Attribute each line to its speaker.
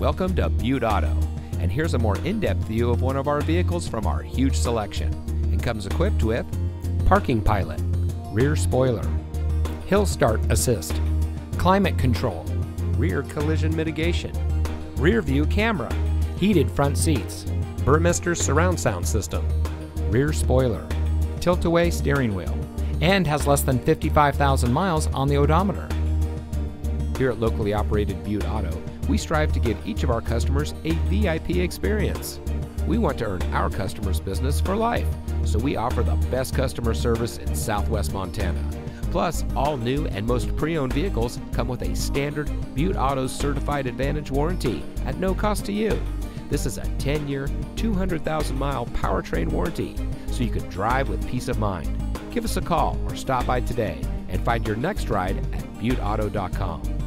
Speaker 1: Welcome to Butte Auto, and here's a more in-depth view of one of our vehicles from our huge selection. It comes equipped with parking pilot, rear spoiler, hill start assist, climate control, rear collision mitigation, rear view camera, heated front seats, Burmester surround sound system, rear spoiler, tilt-away steering wheel, and has less than 55,000 miles on the odometer. Here at locally operated Butte Auto, we strive to give each of our customers a VIP experience. We want to earn our customers' business for life, so we offer the best customer service in southwest Montana. Plus, all new and most pre owned vehicles come with a standard Butte Autos Certified Advantage warranty at no cost to you. This is a 10 year, 200,000 mile powertrain warranty, so you can drive with peace of mind. Give us a call or stop by today and find your next ride at butteauto.com.